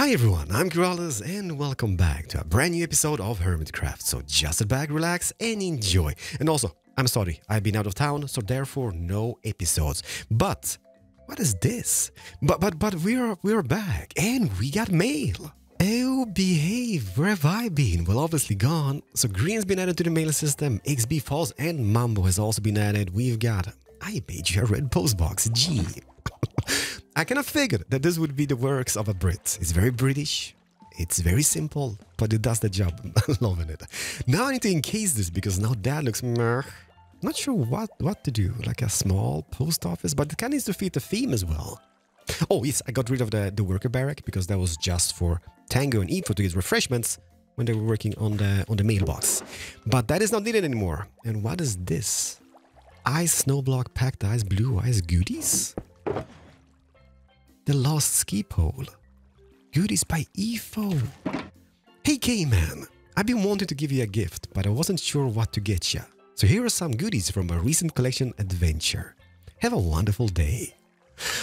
Hi everyone, I'm Keralis and welcome back to a brand new episode of Hermitcraft. So just sit back, relax and enjoy. And also, I'm sorry, I've been out of town, so therefore no episodes. But what is this? But but but we're we're back and we got mail. Oh, behave. Where have I been? Well, obviously gone. So Grian's been added to the mail system. XB False and Mumbo has also been added. We've got I made you a red postbox. G. I kind of figured that this would be the works of a Brit. It's very British. It's very simple, but it does the job. I'm loving it. Now I need to encase this because now that looks meh. Not sure what, what to do, like a small post office, but it kind of needs to fit the theme as well. Oh yes, I got rid of the, the worker barrack because that was just for Tango and Ifo to get refreshments when they were working on the on the mailbox. But that is not needed anymore. And what is this? Ice snowblock packed ice blue ice goodies? The Lost Ski Pole. Goodies by Ifo. Hey K-Man, I've been wanting to give you a gift, but I wasn't sure what to get you. So here are some goodies from a recent collection adventure. Have a wonderful day.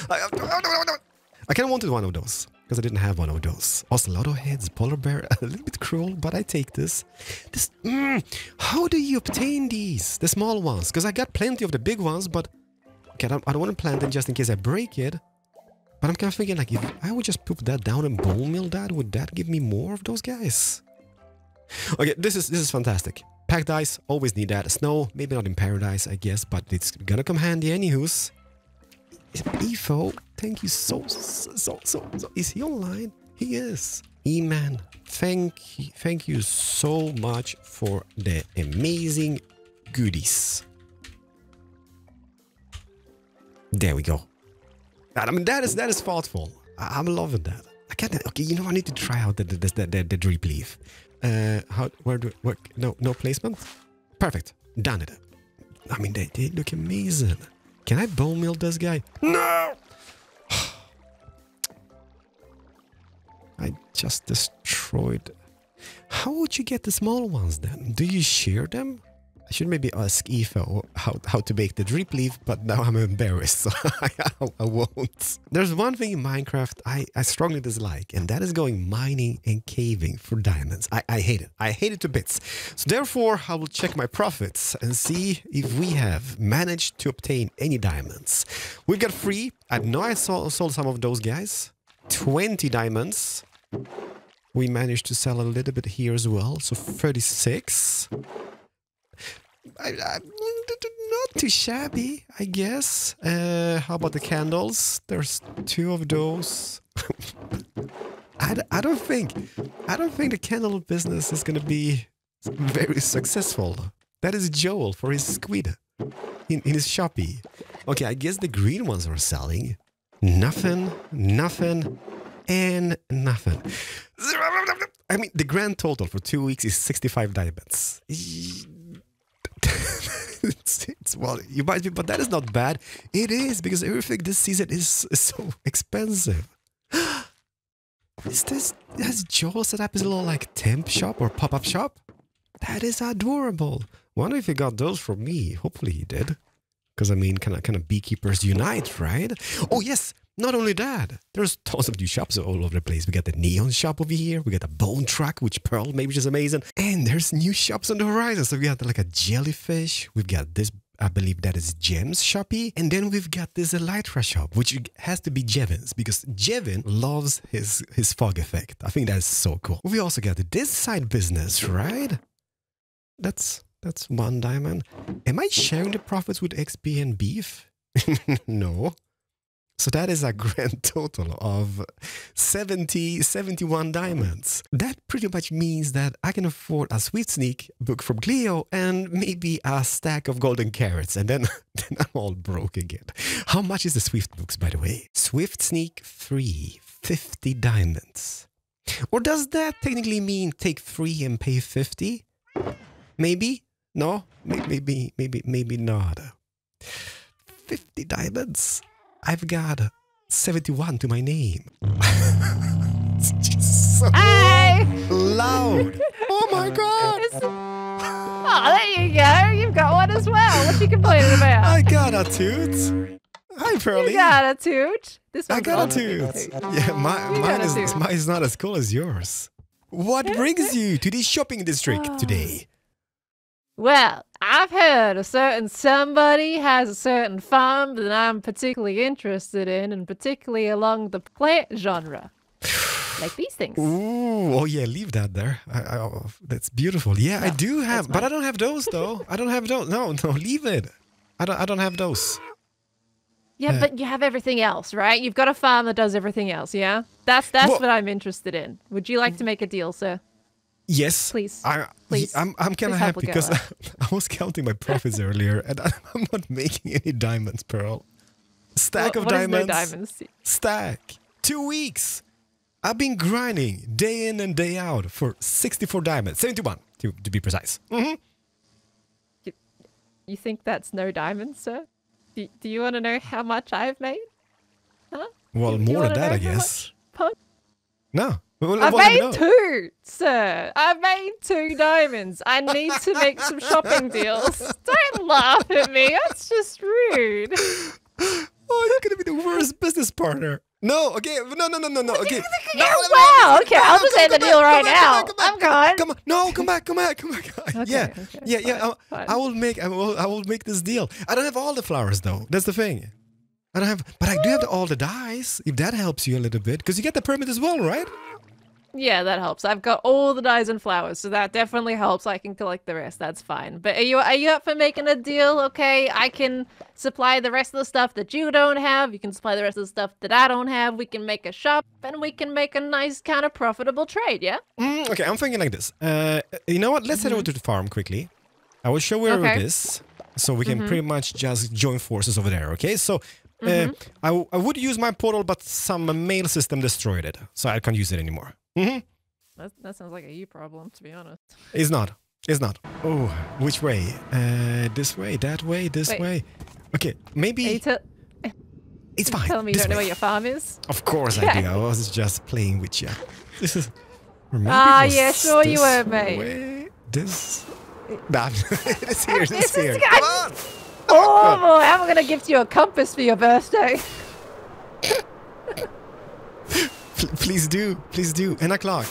I, I kind of wanted one of those, because I didn't have one of those. Ocelotto heads, polar bear, a little bit cruel, but I take this. This, mm, how do you obtain these? The small ones? Because I got plenty of the big ones, but okay, I don't, I don't want to plant them just in case I break it. But I'm kind of thinking like, if I would just put that down and bone meal that, would that give me more of those guys? Okay, this is this is fantastic. Packed ice, always need that. Snow, maybe not in paradise, I guess, but it's gonna come handy anywho's. Ifo, thank you so, so, so, so. Is he online? He is. E-man, thank thank you so much for the amazing goodies. There we go. I mean, that is that is thoughtful. I, am loving that. I can't. Okay, you know, I need to try out the the the, the, the drip leaf. Uh, how where do work? No, no placement. Perfect. Done it. I mean, they they look amazing. Can I bone meal this guy? No. I just destroyed. How would you get the small ones then? Do you shear them? I should maybe ask Ifo how, how to make the drip leaf, but now I'm embarrassed, so I, I won't. There's one thing in Minecraft I, I strongly dislike, and that is going mining and caving for diamonds. I, I hate it. I hate it to bits. So therefore, I will check my profits and see if we have managed to obtain any diamonds. We got three. I know I saw, sold some of those guys. 20 diamonds. We managed to sell a little bit here as well, so 36. I, I, not too shabby, I guess. Uh, how about the candles? There's two of those. I, I don't think I don't think the candle business is gonna be very successful. That is Joel for his squid in, in his shoppy. Okay, I guess the green ones are selling. Nothing, nothing, and nothing. I mean, the grand total for two weeks is 65 diamonds it's, it's, well, you might be, but that is not bad. It is because everything this season is, so expensive. is this has Joel set up his little like temp shop or pop up shop? That is adorable. Wonder if he got those from me. Hopefully he did. Because I mean, kind of, kind of beekeepers unite, right? Oh yes, not only that, there's tons of new shops all over the place. We got the Neon shop over here. We got the Bone Truck, which Pearl maybe which is amazing. And there's new shops on the horizon. So we got like a jellyfish. We've got this I believe that is Gems shoppy. And then we've got this Elytra shop, which has to be Jevin's because Jevin loves his, his fog effect. I think that's so cool. We also got this side business, right? That's that's one diamond. Am I sharing the profits with XB and Beef? no. So that is a grand total of 70, 71 diamonds. That pretty much means that I can afford a Swift Sneak book from Cleo and maybe a stack of golden carrots and then, then I'm all broke again. How much is the Swift books, by the way? Swift Sneak 3, 50 diamonds. Or does that technically mean take 3 and pay 50? Maybe? No? Maybe, maybe, maybe not. 50 diamonds. I've got 71 to my name. it's just so hey! loud. Oh my god. Oh, there you go. You've got one as well. What are you complaining about? I got a toot. Hi, Pearly. You got a toot. This I got a toot. Yeah, my, You mine is tooth. mine is not as cool as yours. What brings you to the shopping district ah. today? Well, I've heard a certain somebody has a certain farm that I'm particularly interested in, and particularly along the plant genre. like these things. Ooh, oh yeah, leave that there. I, I, oh, that's beautiful. Yeah, I do have, but I don't have those though. I don't have those. No, no, leave it. I don't. I don't have those. Yeah, Uh, but you have everything else, right? You've got a farm that does everything else, yeah? That's that's Well- what I'm interested in. Would you like to make a deal, sir? Yes, Please. I, Please. I'm. I'm kind of happy because girl I was counting my profits earlier, and I'm not making any diamonds, Pearl. Stack What- of diamonds. no diamonds? Stack. Two weeks. I've been grinding day in and day out for 64 diamonds, 71 to, to be precise. hmm You think that's no diamonds, sir? Do, do you want to know how much I've made? Huh? Well, You more than that, I guess. No. Well, I've made two, sir. I've made two diamonds. I need to make some shopping deals. Don't laugh at me. That's just rude. Oh, you're gonna be the worst business partner. No, okay, no, no, no, no, no, okay. No, Yeah, wow, okay, I'll just come end the back, deal come right back, now. come back, I'm come back, gone. Come on, no, come back, come back, come back. yeah, okay, yeah, yeah. fine, I, fine. I will make, I will, I will make this deal. I don't have all the flowers though. That's the thing. I don't have, but I do have the, all the dyes. If that helps you a little bit, because you get the permit as well, right? Yeah, that helps. I've got all the dyes and flowers, so that definitely helps. I can collect the rest. That's fine. But are you are you up for making a deal? Okay, I can supply the rest of the stuff that you don't have. You can supply the rest of the stuff that I don't have. We can make a shop, and we can make a nice kind of profitable trade. Yeah. Mm, okay, I'm thinking like this. Uh, you know what? Let's head over to the farm quickly. I will show where Okay. it is, so we can pretty much just join forces over there. Okay, so. Uh, I, w- I would use my portal, but some mail system destroyed it, so I can't use it anymore. Hmm That, that sounds like a you problem, to be honest. It's not. It's not. Oh, which way? Uh, this way, that way, this Wait. way. Okay, Are you maybe te- it's fine. telling me you don't know where your farm is? Of course I do. I was just playing with you. This is. or Ah, it yeah, sure you were, mate. way. This. Nah, it's here. It's This here. Come on. Oh, boy, I'm gonna gift you a compass for your birthday. Pl- please do. Please do. And a clock.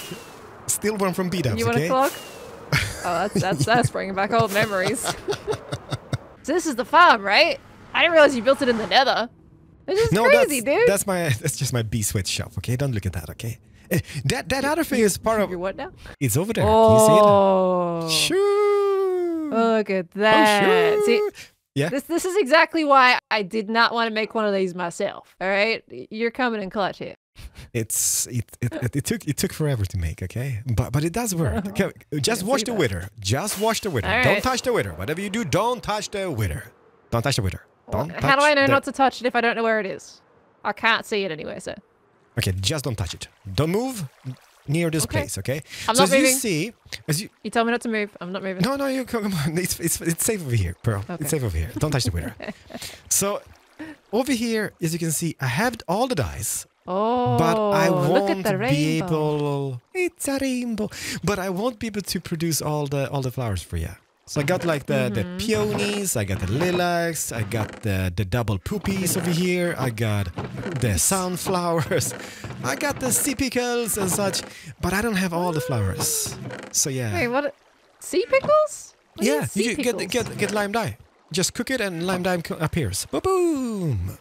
Still one from beat ups. You want okay? a clock? Oh, that's that's that's bringing back old memories. so this is the farm, right? I didn't realize you built it in the Nether. This is No, crazy, that's, dude. that's my that's just my B sweat shop. Okay, don't look at that. Okay, Eh, that that other thing is part of. You're what now? It's over there. Oh, Can you see it? Shoo. look at that. Oh, that. See. Yeah. this this is exactly why I did not want to make one of these myself. All right, you're coming in clutch here. It's it, it, it, it took it took forever to make, okay? But but it does work. Oh, okay, just watch the wither. Just watch the wither. All Don't touch the wither. Whatever you do, don't touch the wither. Don't touch the wither. Don't How do I know the- not to touch it if I don't know where it is? I can't see it anyway, so. Okay, just don't touch it. Don't move near this Okay. place, okay? I'm so not as you see, as you You told me not to move. I'm not moving. no no you come on it's it's it's safe over here, Pearl. Okay. It's safe over here. Don't touch the wither. so over here, as you can see, I have all the dice. Oh, but I look at won't the be rainbow. able. It's a rainbow, but I won't be able to produce all the all the flowers for you. So I got like the the Mm-hmm. peonies, I got the lilacs, I got the the double poopies over here, I got the sunflowers, I got the sea pickles and such, but I don't have all the flowers. So yeah, Wait, what? Sea pickles? What yeah, sea you get pickles? get get lime dye. Just cook it and lime dye appears. Boom, boom.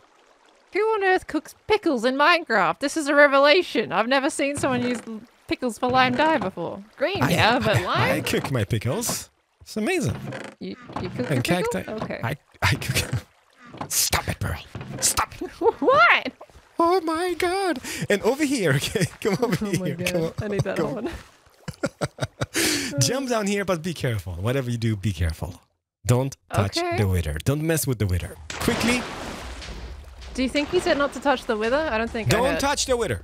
Who on earth cooks pickles in Minecraft? This is a revelation. I've never seen someone use pickles for lime dye before. Green, I- yeah, but lime? I cook my pickles. It's amazing. You, you cook And cacti. Okay. I, I cook. Stop it, Pearl. Stop it. what? Oh my god. And over here, okay? Come over Oh my here. Come on. god, I need that Come one. Jump down here, but be careful. Whatever you do, be careful. Don't touch Okay. the wither. Don't mess with the wither. Quickly, Do you think he said not to touch the wither? I don't think don't touch the wither.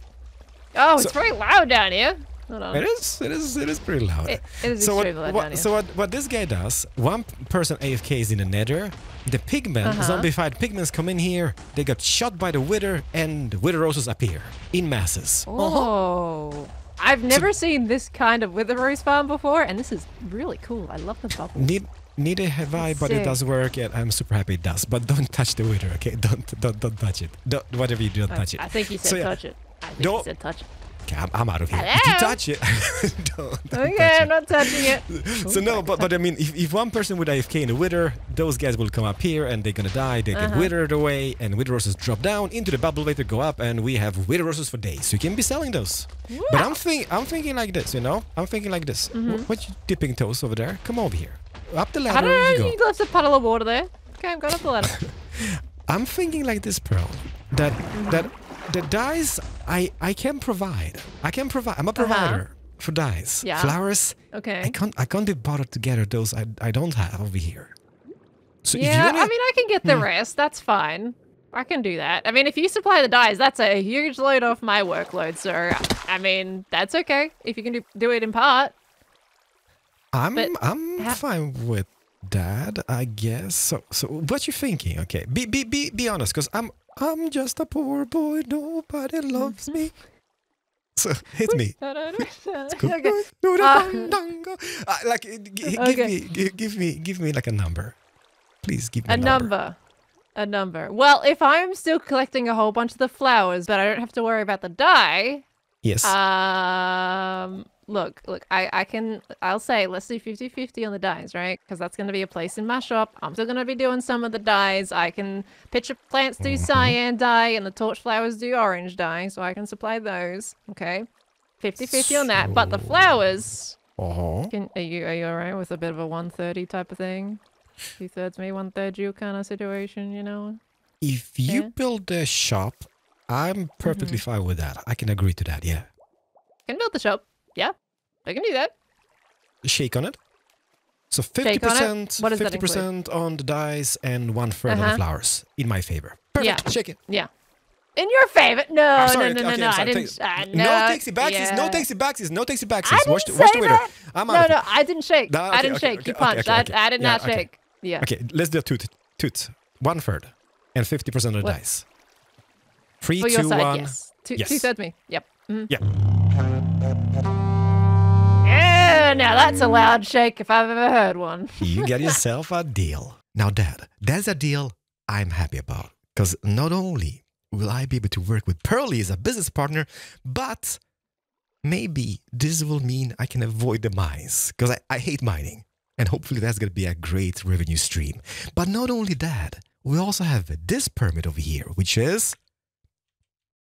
Oh, it's So- very loud down here. Hold on. It is, it is, it is pretty loud. It- it is so what, loud what- down here. so what, what this guy does, one person AFK is in the nether, the pigmen, Uh-huh. zombified pigments come in here, they got shot by the wither, and the wither roses appear in masses. Oh. I've never seen this kind of wither rose farm before, and this is really cool. I love the bubbles. Need neither have I, but it does work, and I'm super happy it does. But don't touch the wither, okay? Don't don't don't touch it. Don't, whatever you do, don't I, touch it. I think you said So, yeah. touch it. I think Don't- you said touch it. Okay, I'm, I'm out of here. If you Hello? touch it, don't, don't Okay, touch I'm it. not touching it. So no, but but I mean, if, if one person would AFK in a wither, those guys will come up here and they're gonna die. They get Uh-huh. withered away, and wither roses drop down into the bubble later, go up, and we have wither roses for days. So you can be selling those. But I'm think I'm thinking like this, you know. I'm thinking like this. Wh- What you dipping toes over there? Come over here. Up the Mm-hmm. I ladder don't you know. go. You left a puddle of water there. Okay, I'm going up the ladder. I'm thinking like this, Pearl. That that the dyes I I can provide. I can provide. I'm a provider for dyes. Uh-huh. Yeah. Flowers. I Okay. can't I can't be bothered to gather those I I don't have over here. So Yeah, wanna, I mean, I can get the Hmm. rest. That's fine. I can do that. I mean, if you supply the dyes, that's a huge load off my workload. So, I mean, that's okay if you can do, do it in part. I'm but I'm fine with that, I guess. So so what you thinking? Okay, be be be be honest, cause I'm I'm just a poor boy. Nobody loves me. So hit me. okay. Do the Uh. Like give Okay. me gi- give me give me like a number. Please give me A number. A number. Well, if I'm still collecting a whole bunch of the flowers, but I don't have to worry about the dye, Yes. um, look, look, I, I can, I'll say let's do 50 50 on the dyes, right? Because that's going to be a place in my shop. I'm still going to be doing some of the dyes. I can, pitcher plants do Mm-hmm. cyan dye and the torch flowers do orange dye, so I can supply those, okay? 50 50 on that. But the So- flowers, oh. can, are you, are you alright with a bit of a 130 type of thing? Two thirds me, one third you kind of situation, you know? If you Yeah. build a shop, I'm perfectly Mm-hmm. fine with that. I can agree to that. Yeah. Can build the shop. Yeah, I can do that. Shake on it. So fifty Shake on it? percent, What does that fifty percent on the dice, and one third on the Uh-huh. flowers in my favor. Yeah. Shake it. Yeah. In your favor? No, I'm sorry. no, no, no, okay, no. I'm I sorry. didn't. Uh, no, no, takesy backsies. No yeah. takesy backsies. No takesy backsies. I Watch the, watch the winner. that. I'm No, out. no, I didn't shake. No, I okay, didn't okay, shake. okay, you punched. I. I did Yeah, not shake. Yeah. Okay, let's do a toot. Toot. One third, and fifty percent of the What? dice. Three, For your two, side, one. yes. Two, Yes. two thirds me. Yep. Mhm. Yeah. Now that's a loud shake if I've ever heard one. you get yourself a deal. Now, Dad, that's a deal I'm happy about. Because not only will I be able to work with Pearly as a business partner, but maybe this will mean I can avoid the mines. Because I, I hate mining. And hopefully that's going to be a great revenue stream. But not only that, we also have this permit over here, which is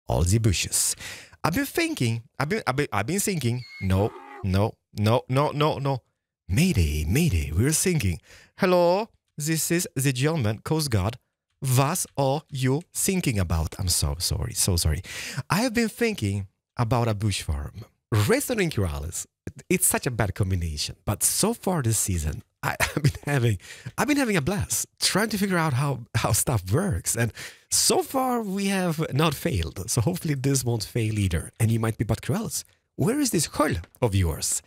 all the bushes. I've been thinking, I've been, I've been, I've been thinking, no, no, no, no, no, no. Mayday, Mayday, we're thinking. Hello, this is the German Coast Guard. What are you thinking about? I'm so sorry, so sorry. I have been thinking about a bush farm. Restaurant in Corrales. It's such a bad combination, but so far this season, I, I've been having, I've been having a blast trying to figure out how how stuff works, and so far we have not failed. So hopefully this won't fail either. And you might be, but Corrales, where is this hull of yours?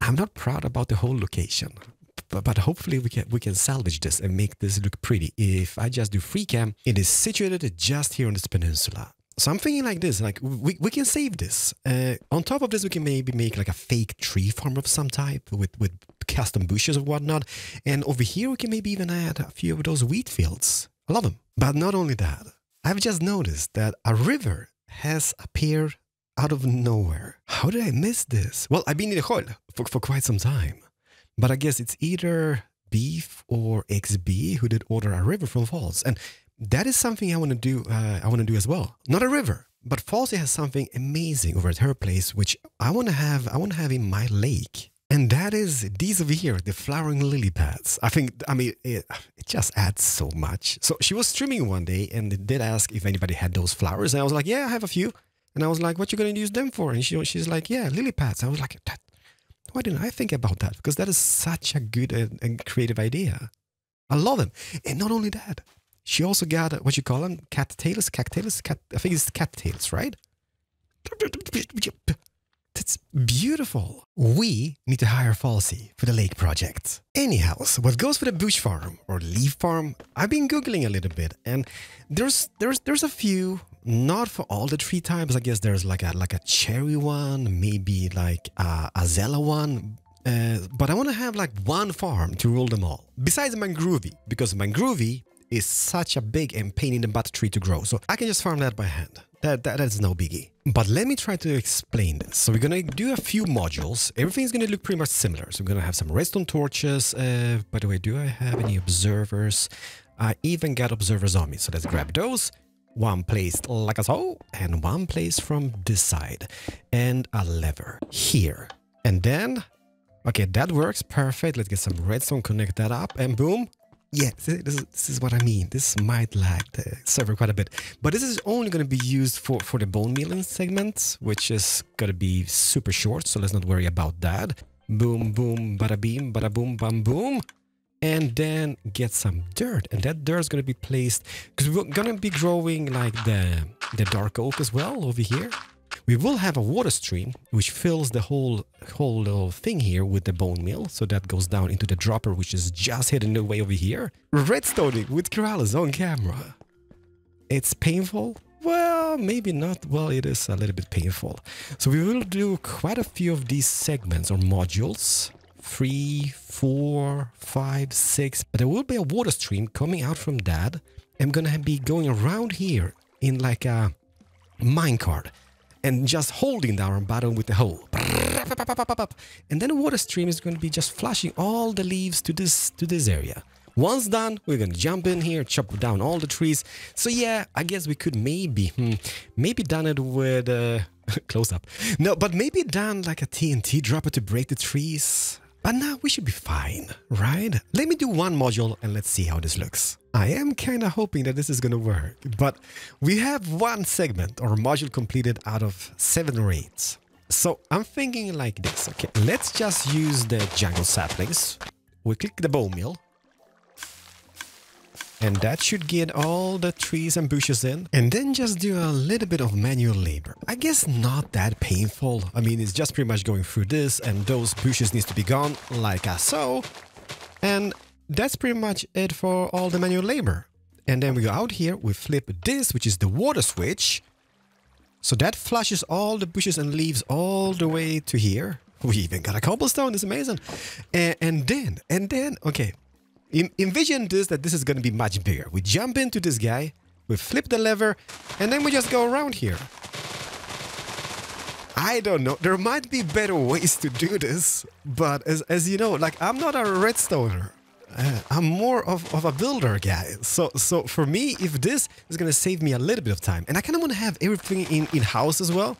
I'm not proud about the whole location, but, but hopefully we can we can salvage this and make this look pretty. If I just do free cam, it is situated just here on this peninsula. So I'm thinking like this, like we, we can save this. Uh, on top of this, we can maybe make like a fake tree farm of some type with, with custom bushes or whatnot. And over here, we can maybe even add a few of those wheat fields. I love them. But not only that, I've just noticed that a river has appeared out of nowhere. How did I miss this? Well, I've been in the hole for, for quite some time. But I guess it's either Beef or XB who did order a river from False. And that is something I want to do. Uh, I want to do as well. Not a river, but Falsey has something amazing over at her place, which I want to have. I want to have in my lake, and that is these over here, the flowering lily pads. I think. I mean, it, it just adds so much. So she was streaming one day and did ask if anybody had those flowers, and I was like, yeah, I have a few. And I was like, what you gonna use them for? And she, she's like, yeah, lily pads. I was like, that, why didn't I think about that? Because that is such a good and, and creative idea. I love them. And not only that, she also got what you call them, cattails, cattails, cat. tails, cat, I think it's cattails, right? That's beautiful. We need to hire Falsey for the lake project. Anyhow, so what goes for the bush farm or leaf farm? I've been googling a little bit, and there's there's there's a few. Not for all the tree types. I guess there's like a like a cherry one, maybe like a azalea one. Uh, but I want to have like one farm to rule them all. Besides Mangroovy, because Mangroovy is such a big and pain in the butt tree to grow. So I can just farm that by hand. That, that That's no biggie. But let me try to explain this. So we're going to do a few modules. Everything's going to look pretty much similar. So we're going to have some redstone torches. Uh, by the way, do I have any observers? I even got observers on me. So let's grab those. One place like so, and one place from this side. And a lever here. And then Okay, that works perfect. Let's get some redstone, connect that up, and boom. Yeah, this is, this is what I mean. This might lag the server quite a bit. But this is only going to be used for, for the bone mealing segment, which is going to be super short, so let's not worry about that. Boom, boom, bada beam, bada boom, bam, boom. And then get some dirt. And that dirt is going to be placed, because we're going to be growing like the, the dark oak as well over here. We will have a water stream which fills the whole whole little thing here with the bone meal. So that goes down into the dropper which is just hidden away over here. Redstoning with Keralis on camera. It's painful? Well, maybe not. Well, it is a little bit painful. So we will do quite a few of these segments or modules. Three, four, five, six. But there will be a water stream coming out from that. I'm gonna be going around here in like a minecart and just holding down button with the hole. And then the water stream is going to be just flushing all the leaves to this to this area. Once done, we're gonna jump in here, chop down all the trees. So yeah, I guess we could maybe, hmm, maybe done it with uh, close up. No, but maybe done like a TNT dropper to break the trees. But now we should be fine, right? Let me do one module and let's see how this looks. I am kind of hoping that this is going to work, but we have one segment or module completed out of seven or eight. So I'm thinking like this, okay, let's just use the jungle saplings. We click the bone meal, and that should get all the trees and bushes in. And then just do a little bit of manual labor. I guess not that painful. I mean, it's just pretty much going through this and those bushes needs to be gone like so. And that's pretty much it for all the manual labor. And then we go out here, we flip this, which is the water switch. So that flushes all the bushes and leaves all the way to here. We even got a cobblestone, it's amazing. And, and then, and then, okay, envision this that this is going to be much bigger. We jump into this guy, we flip the lever, and then we just go around here. I don't know. There might be better ways to do this, but as, as you know, like I'm not a redstoner. Uh, I'm more of, of a builder guy. So so for me, if this is gonna save me a little bit of time, and I kind of want to have everything in in house as well.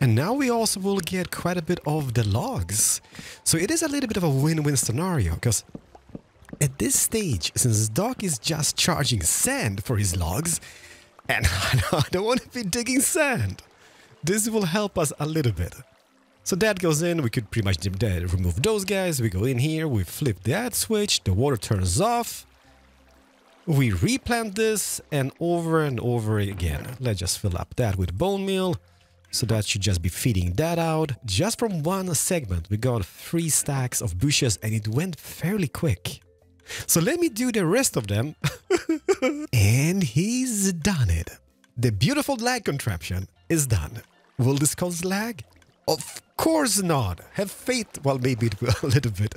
And now we also will get quite a bit of the logs. So it is a little bit of a win-win scenario because at this stage, since Doc is just charging sand for his logs, and I don't want to be digging sand, this will help us a little bit. So that goes in, we could pretty much remove those guys, we go in here, we flip that switch, the water turns off, we replant this and over and over again. Let's just fill up that with bone meal. So that should just be feeding that out. Just from one segment, we got three stacks of bushes and it went fairly quick. So let me do the rest of them. and he's done it. The beautiful lag contraption is done. Will this cause lag? Of course not. Have faith. Well, maybe it will a little bit.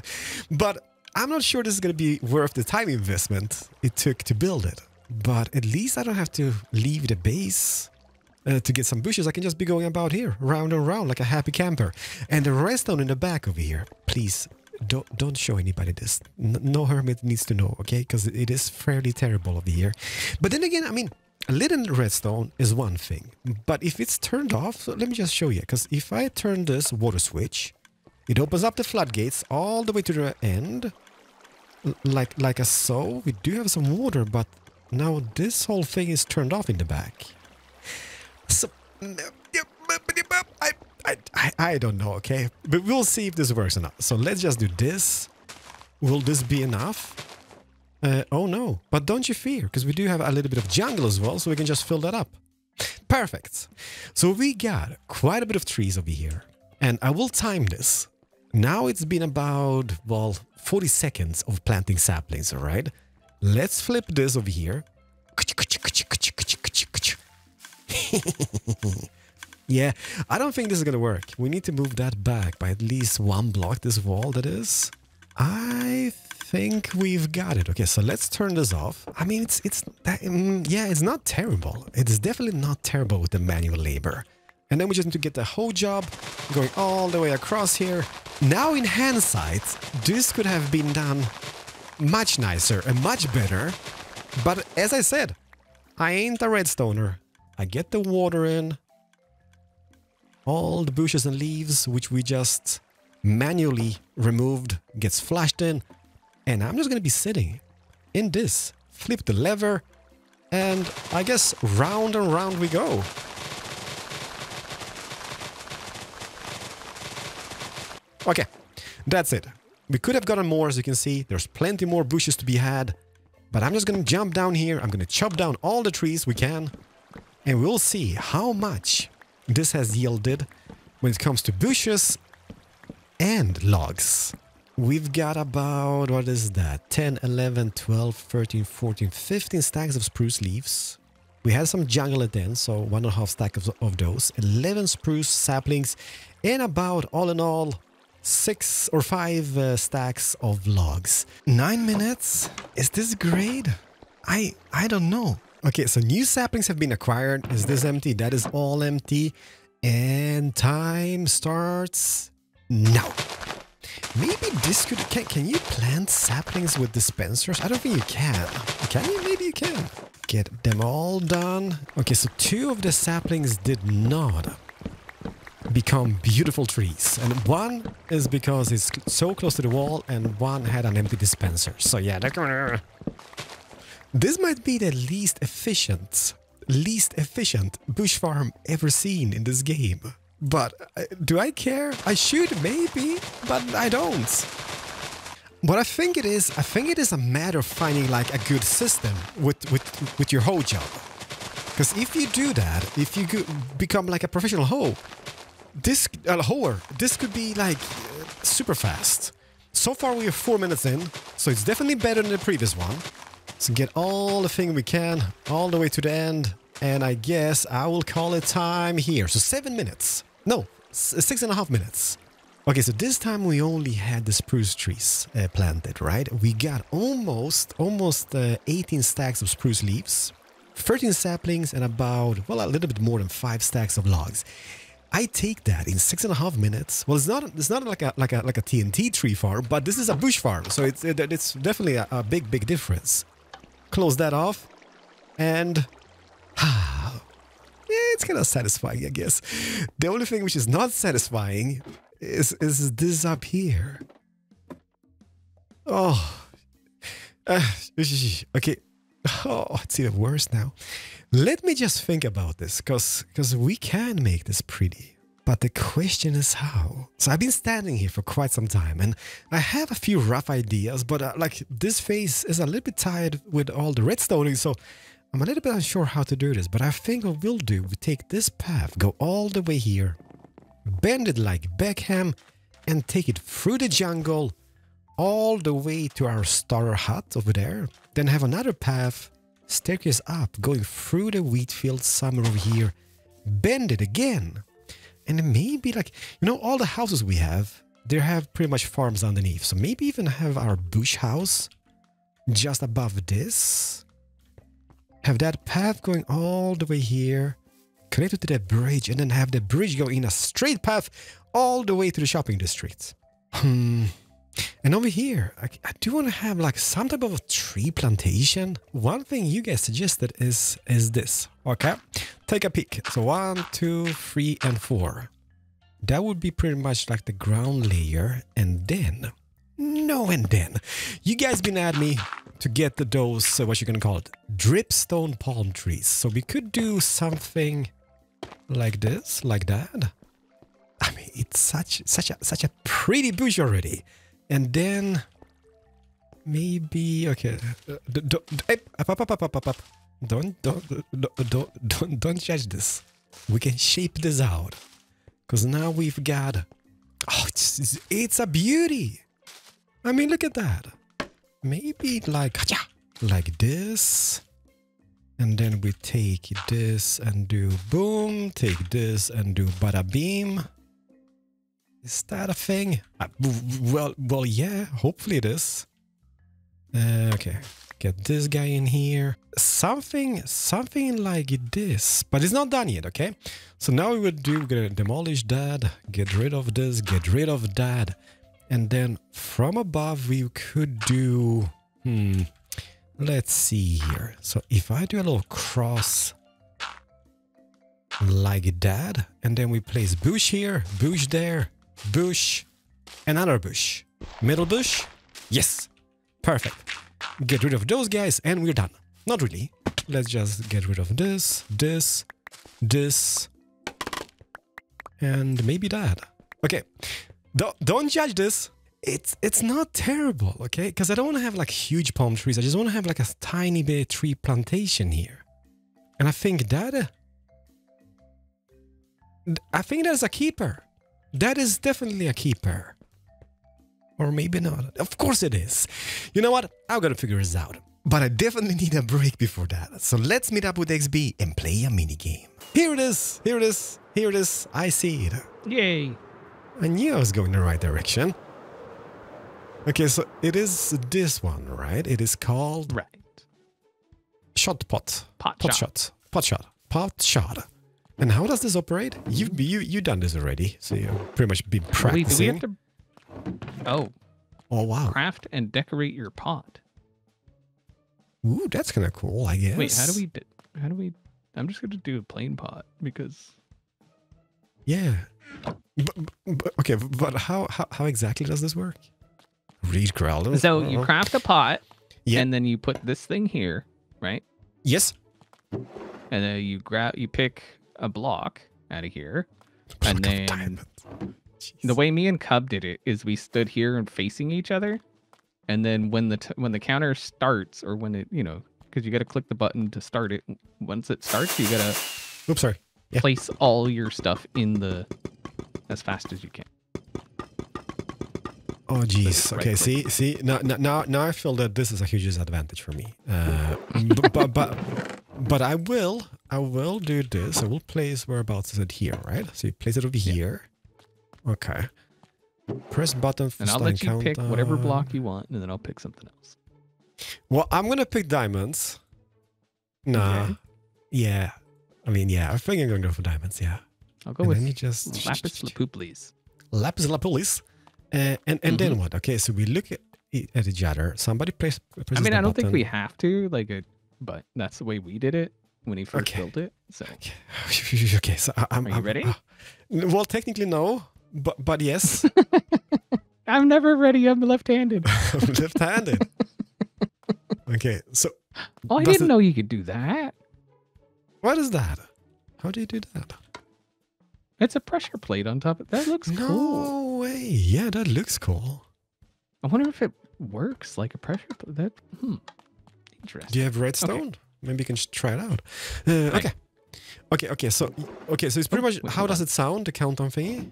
But I'm not sure this is going to be worth the time investment it took to build it. But at least I don't have to leave the base uh, to get some bushes. I can just be going about here, round and round like a happy camper. And the redstone in the back over here, please don't don't show anybody this. No hermit needs to know, okay? Because it is fairly terrible over here. But then again, I mean, a little redstone is one thing, but if it's turned off, so let me just show you. Because if I turn this water switch, it opens up the floodgates all the way to the end, like like a so. We do have some water, but now this whole thing is turned off in the back. So, I I, I, don't know, okay? But we'll see if this works or not. So let's just do this. Will this be enough? Uh, oh no, but don't you fear, because we do have a little bit of jungle as well, so we can just fill that up. Perfect. So we got quite a bit of trees over here. And I will time this. Now it's been about, well, 40 seconds of planting saplings, alright? Let's flip this over here. Yeah, I don't think this is gonna work. We need to move that back by at least one block, this wall that is. I think we've got it. Okay, so let's turn this off. I mean, it's, it's, mm, yeah, it's not terrible. It's definitely not terrible with the manual labor. And then we just need to get the whole job going all the way across here. Now in hindsight, this could have been done much nicer and much better. But as I said, I ain't a redstoner. I get the water in, all the bushes and leaves which we just manually removed gets flashed in. And I'm just gonna be sitting in this flip the lever and I guess round and round we go. Okay that's it. We could have gotten more as you can see. There's plenty more bushes to be had. But I'm just gonna jump down here. I'm gonna chop down all the trees we can. And we'll see how much this has yielded when it comes to bushes and logs. We've got about, what is that, 10, 11, 12, 13, 14, 15 stacks of spruce leaves. We had some jungle at the end, so one and a half stack of, of those. 11 spruce saplings and about, all in all, six or five uh, stacks of logs. Nine minutes? Is this great? I, I don't know. Okay, so new saplings have been acquired. Is this empty? That is all empty. And time starts now. Maybe this could... Can, can you plant saplings with dispensers? I don't think you can. Can you? Maybe you can. Get them all done. Okay, so two of the saplings did not become beautiful trees. And one is because it's so close to the wall and one had an empty dispenser. So yeah, this might be the least efficient least efficient bush farm ever seen in this game. But uh, do I care? I should, maybe, but I don't. What I think it is, I think it is a matter of finding like a good system with, with, with your hoe job. Because if you do that, if you become like a professional hoe, this uh, hoer, this could be like super fast. So far we are four minutes in, so it's definitely better than the previous one. So get all the thing we can, all the way to the end. And I guess I will call it time here. So seven minutes. No, six and a half minutes. Okay, so this time we only had the spruce trees uh, planted, right? We got almost, almost uh, 18 stacks of spruce leaves, 13 saplings, and about, well, a little bit more than five stacks of logs. I take that in six and a half minutes. Well, it's not it's not like a like a like a TNT tree farm, but this is a bush farm, so it's it's definitely a, a big big difference close that off, and yeah, it's kind of satisfying, I guess. The only thing which is not satisfying is is this up here. Oh, uh, okay. Oh, it's even worse now. Let me just think about this, cause cause we can make this pretty. But the question is how. So I've been standing here for quite some time and I have a few rough ideas, but uh, like this face is a little bit tired with all the redstoning, so I'm a little bit unsure how to do this. But I think what we'll do, we take this path, go all the way here, bend it like Beckham, and take it through the jungle all the way to our starter hut over there. Then have another path, staircase up, going through the wheat field somewhere over here, bend it again and maybe like you know all the houses we have they have pretty much farms underneath so maybe even have our bush house just above this have that path going all the way here connected to that bridge and then have the bridge go in a straight path all the way to the shopping district hmm and over here, I, I do want to have like some type of a tree plantation. One thing you guys suggested is is this. Okay, take a peek. So one, two, three, and four. That would be pretty much like the ground layer, and then no, and then you guys been at me to get the those uh, what you gonna call it dripstone palm trees. So we could do something like this, like that. I mean, it's such such a such a pretty bush already. And then maybe okay. Uh, don't up, up, up, up, up, up. Don't don't don't don't don't judge this. We can shape this out because now we've got. Oh, it's, it's a beauty. I mean, look at that. Maybe like like this. And then we take this and do boom. Take this and do bada beam. Is that a thing? Uh, well, well, yeah. Hopefully it is. Uh, okay, get this guy in here. Something, something like this, but it's not done yet. Okay, so now we would do. We're gonna demolish that, get rid of this, get rid of that, and then from above we could do. Hmm. Let's see here. So if I do a little cross like that, and then we place bush here, bush there, bush, another bush, middle bush. Yes, perfect. Get rid of those guys, and we're done. Not really. Let's just get rid of this, this, this, and maybe that. Okay, don't don't judge this. It's it's not terrible, okay? Because I don't want to have like huge palm trees. I just want to have like a tiny bit tree plantation here, and I think that. uh, I think that's a keeper. That is definitely a keeper. Or maybe not. Of course it is. You know what? I'm gonna figure this out. But I definitely need a break before that. So let's meet up with XB and play a mini game. Here it is. Here it is. Here it is. I see it. Yay. I knew I was going the right direction. Okay, so it is this one, right? It is called Right. shot pot. Pot, pot shot. shot. Pot shot. Pot shot. And how does this operate? You've you you done this already, so you've pretty much been Wait, practicing. do we have to? Oh, Oh wow! craft and decorate your pot. Ooh, that's kind of cool, I guess. Wait, how do we? How do we? I'm just gonna do a plain pot because Yeah. But, but, okay, but how, how how exactly does this work? Read Growler. so you uh-huh. craft a pot, Yeah. and then you put this thing here, right? Yes. And then you grab, you pick a block out of here. Block And then diamond. The way me and Cub did it is we stood here and facing each other, and then when the t- when the counter starts, or when it you know, because you got to click the button to start it. Once it starts, you gotta Oops, sorry. Yeah. place all your stuff in the as fast as you can. Oh jeez. Okay. See, see. Now, now- now, I feel that this is a huge disadvantage for me. Uh, but, but, but, I will, I will do this. I will place whereabouts is it here, right? So you place it over here. Okay. Press button for And I'll let you pick whatever block you want, and then I'll pick something else. Well, I'm gonna pick diamonds. Nah. Okay. Yeah. I mean, yeah. I think I'm gonna go for diamonds. Yeah. I'll go and with then you just lapis lazuli. lapis lapilis. Uh, and and then Mhm. what? Okay, so we look at, at each other. Somebody press. I mean, I don't think we have to like a, but that's the way we did it when he first Okay. built it. So Okay, okay. So I, I'm. Are you I'm- ready? uh, well, technically no, but but yes, I'm never ready. I'm left-handed. I'm left-handed. okay, so Oh, I didn't it- know you could do that. what is that? How do you do that? It's a pressure plate on top. of That looks no cool. No way. Yeah, that looks cool. I wonder if it works like a pressure plate. That hmm. Interesting. Do you have redstone? Maybe you can try it out. Uh, Right. okay. Okay, okay, so okay, so it's pretty Oh, much wait, how does it sound, the countdown thingy?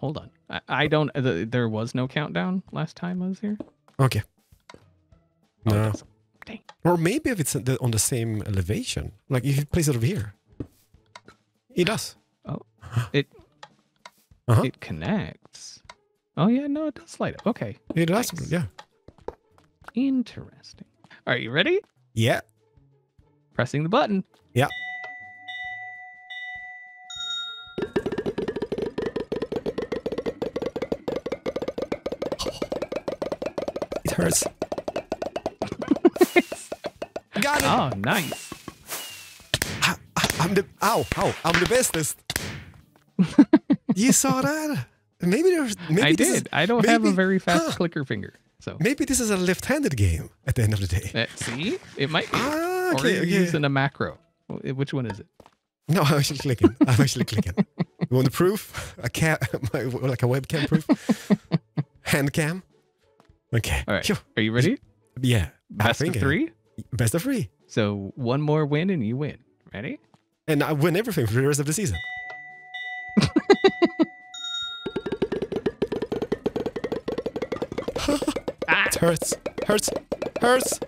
Hold on. I, I don't. uh, The, there was no countdown last time I was here. Okay. Oh, No. doesn't. Or maybe if it's on the- same elevation. Like if you place it over here. It does. Oh, it Uh-huh. it connects. Oh yeah, no, it does light up. Okay, It does. Nice. Yeah. interesting. Are you ready? Yeah. Pressing the button. Yeah. Got it. Oh, nice. I, am the ow, ow, I'm the bestest. you saw that? Maybe there's maybe I this is- did. I don't have a very fast huh. clicker finger, so maybe this is a left-handed game at the end of the day. uh, see, it might be. Ah, or okay, you're okay. using a macro. Which one is it? No, I'm actually clicking. I'm actually clicking. You want the proof? A cam, like a webcam proof? Hand cam? Okay. All right. Are you ready? Yeah. Best of I three. Best of three. So one more win and you win. Ready? And I win everything for the rest of the season. Ah, It hurts. Hurts. Hurts.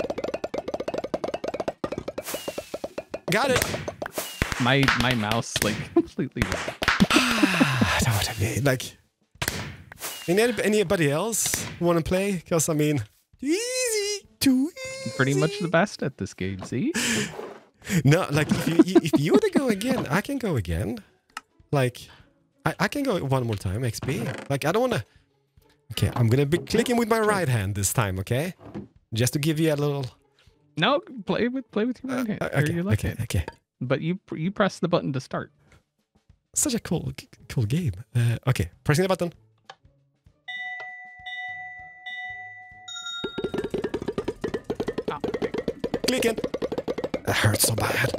Got it. My my mouse like completely. went- That would have been like. Any, anybody else want to play? Because I mean, easy, too easy. Pretty much the best at this game. See? No, like if you if you were to go again, I can go again. Like, I, I can go one more time. XB. Like I don't want to. Okay, I'm gonna be clicking with my right hand this time. Okay, just to give you a little. No, play with play with your right hand. Uh, okay, your left okay, hand. okay. But you you press the button to start. Such a cool cool game. Uh, okay, pressing the button. Clicking. That hurts so bad.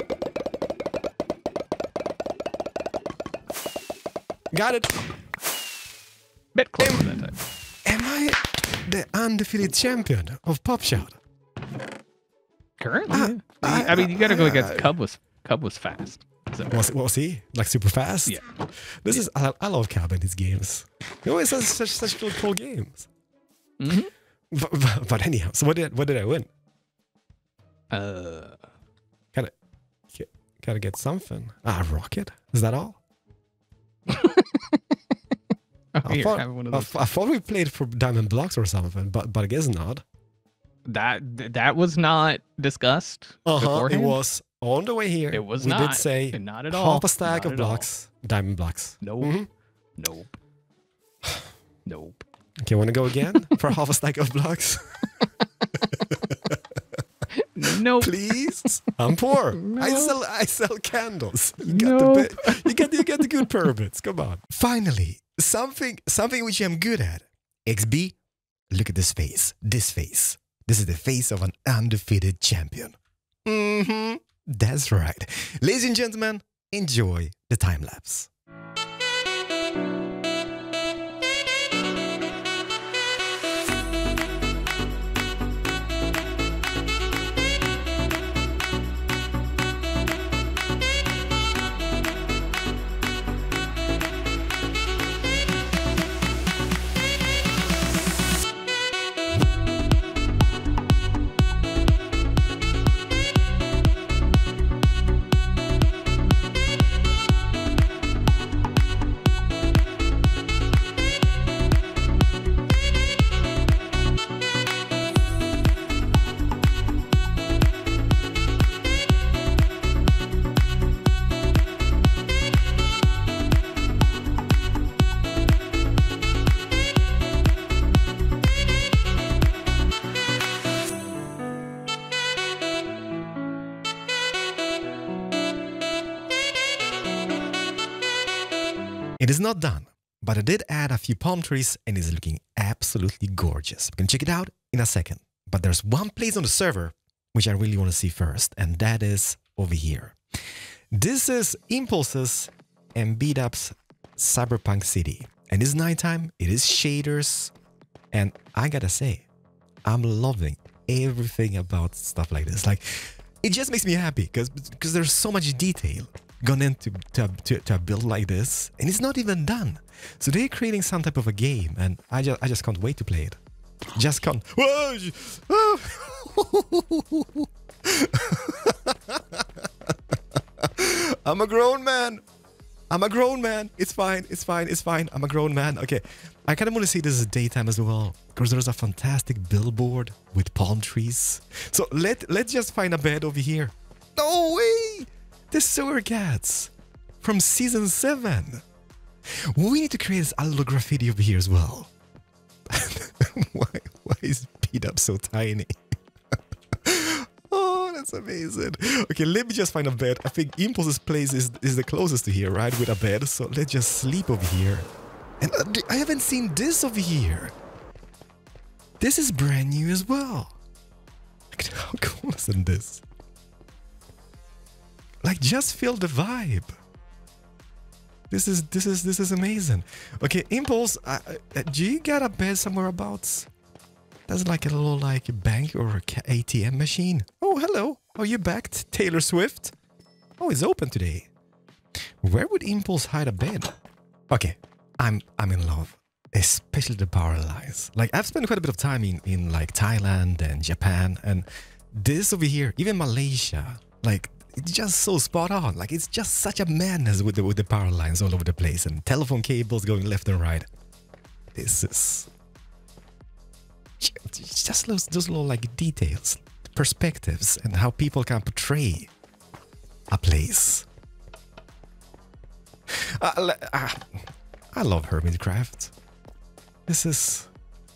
Got it. Bit closer that time. Am I the undefeated champion of Pop Shot? Currently, Ah, yeah. I, I mean, you gotta go against ah. Cub was Cub was fast. So Was was he like super fast? Yeah. This is I, I love Cub in his games. He always has such such cool, cool games. Mhm. But, but, but anyhow, so what did what did I win? Uh, Gotta get, gotta get something. Ah, rocket. Is that all? oh, I here, thought, have one of I, I thought we played for diamond blocks or something, but but I guess not. that that was not discussed Uh huh. It was on the way here. It was we not. did say not at all. half a stack Not of at all. blocks, diamond blocks. Nope. Mhm. Nope. Nope. Okay, want to go again for half a stack of blocks? Nope. Please, I'm poor. I sell I sell candles. You get the Nope. bit, you get you get the good permits. Come on. Finally, something something which I'm good at. XB, look at this face. This face. This is the face of an undefeated champion. Mm-hmm. That's right. Ladies and gentlemen, enjoy the time lapse. Not done, but I did add a few palm trees and it's looking absolutely gorgeous. We can check it out in a second. But there's one place on the server which I really want to see first, and that is over here. This is Impulses and Bdubs' Cyberpunk City. And it's nighttime, it is shaders, and I gotta say, I'm loving everything about stuff like this. Like, it just makes me happy because there's so much detail gone into to, to, to a build like this, and it's not even done. So they're creating some type of a game, and I just I just can't wait to play it. Just can't. I'm a grown man. I'm a grown man. It's fine. It's fine. It's fine. I'm a grown man. Okay. I kind of want to see this as daytime as well because there's a fantastic billboard with palm trees. So let let's just find a bed over here. No way! The sewer cats from season seven. We need to create a little graffiti over here as well. why why is Bdubs so tiny? oh, that's amazing. Okay, let me just find a bed. I think Impulse's place is, is the closest to here, right? With a bed. So let's just sleep over here. And uh, I haven't seen this over here. This is brand new as well. How cool isn't this? Like, just feel the vibe. This is this is this is amazing. Okay, Impulse, uh, uh, do you got a bed somewhere abouts? That's like a little like a bank or ATM machine. Oh, hello. Are you back, Taylor Swift? Oh, it's open today. Where would Impulse hide a bed? Okay, I'm I'm in love, especially the power lines. Like I've spent quite a bit of time in in like Thailand and Japan, and this over here, even Malaysia. Like it's just so spot on. Like it's just such a madness with the with the power lines all over the place and telephone cables going left and right. This is just those those little like details, perspectives, and how people can portray a place. Uh, uh, I love Hermitcraft. This is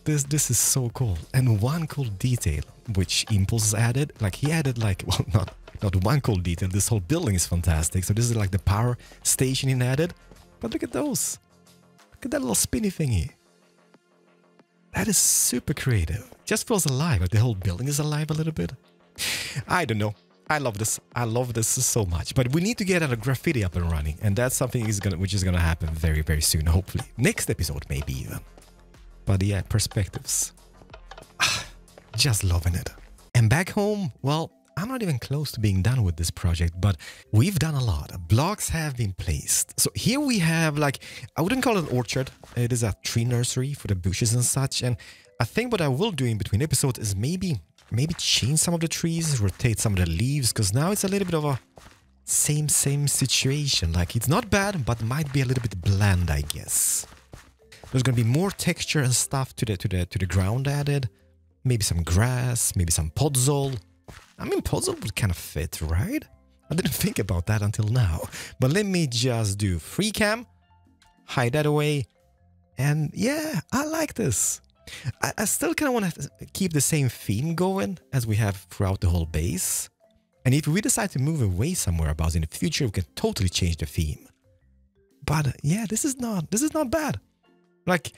this this is so cool. And one cool detail which Impulse added, like he added like well not not one cool detail. This whole building is fantastic. So this is like the power station in added. But look at those. Look at that little spinny thingy. That is super creative. Just feels alive. Like the whole building is alive a little bit. I don't know. I love this. I love this so much. But we need to get a graffiti up and running, and that's something is gonna, which is gonna happen very, very soon. Hopefully, next episode, maybe even. But yeah, perspectives. Ah, just loving it. And back home, well, I'm not even close to being done with this project, but we've done a lot. Blocks have been placed. So here we have like, I wouldn't call it an orchard. It is a tree nursery for the bushes and such. And I think what I will do in between episodes is maybe maybe change some of the trees, rotate some of the leaves, because now it's a little bit of a same, same situation. Like it's not bad, but might be a little bit bland, I guess. There's gonna be more texture and stuff to the to the to the ground added. Maybe some grass, maybe some podzol. I mean, podzol would kind of fit, right? I didn't think about that until now. But let me just do free cam, hide that away, and yeah, I like this. I, I still kind of want to keep the same theme going as we have throughout the whole base. And if we decide to move away somewhere about in the future, we can totally change the theme. But yeah, this is not this is not bad. Like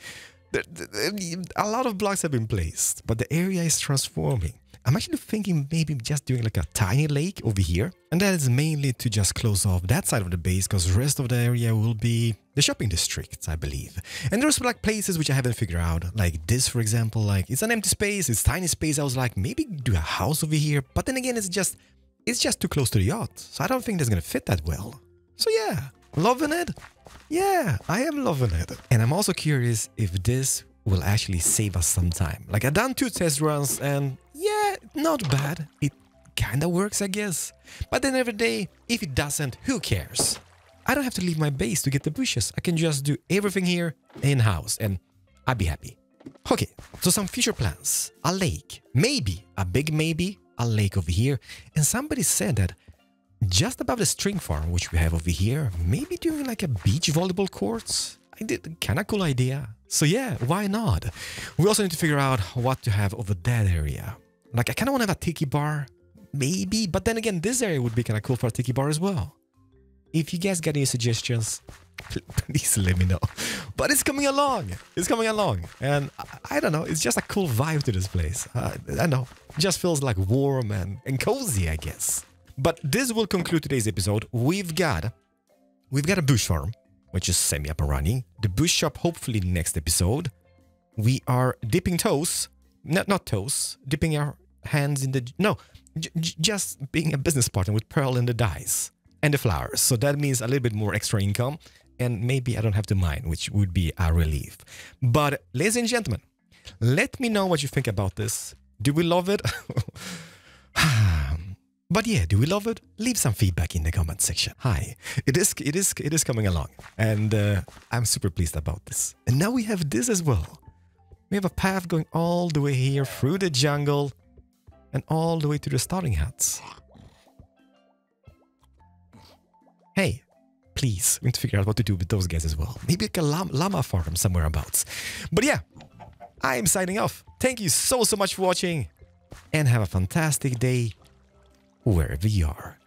a lot of blocks have been placed, but the area is transforming. I'm actually thinking maybe just doing like a tiny lake over here. And that is mainly to just close off that side of the base because the rest of the area will be the shopping districts, I believe. And there's like places which I haven't figured out. Like this, for example, like it's an empty space, it's tiny space. I was like, maybe do a house over here. But then again, it's just, it's just too close to the yacht. So I don't think that's going to fit that well. So yeah, loving it. Yeah, I am loving it. And I'm also curious if this will actually save us some time. Like I've done two test runs and yeah, not bad. It kinda works, I guess. But then every day, if it doesn't, who cares? I don't have to leave my base to get the bushes. I can just do everything here in-house and I'd be happy. Okay, so some future plans. A lake. Maybe, a big maybe, a lake over here. And somebody said that just above the string farm, which we have over here, maybe doing like a beach volleyball courts. I did kind of cool idea. So yeah, why not? We also need to figure out what to have over that area. Like I kind of want to have a tiki bar, maybe. But then again, this area would be kind of cool for a tiki bar as well. If you guys got any suggestions, please let me know. But it's coming along. It's coming along. And I, I don't know, it's just a cool vibe to this place. Uh, I know, it just feels like warm and, and cozy, I guess. But this will conclude today's episode. We've got, we've got a bush farm which is semi up and running. The bush shop, hopefully next episode. We are dipping toes, not not toes, dipping our hands in the no, just being a business partner with Pearl and the dice and the flowers. So that means a little bit more extra income, and maybe I don't have to mine, which would be a relief. But ladies and gentlemen, let me know what you think about this. Do we love it? But yeah, do we love it? Leave some feedback in the comment section. Hi, it is it is it is coming along, and uh, I'm super pleased about this. And now we have this as well. We have a path going all the way here through the jungle, and all the way to the starting hats. Hey, please, we need to figure out what to do with those guys as well. Maybe like a llama, farm somewhere abouts. But yeah, I'm signing off. Thank you so so much for watching, and have a fantastic day wherever you are.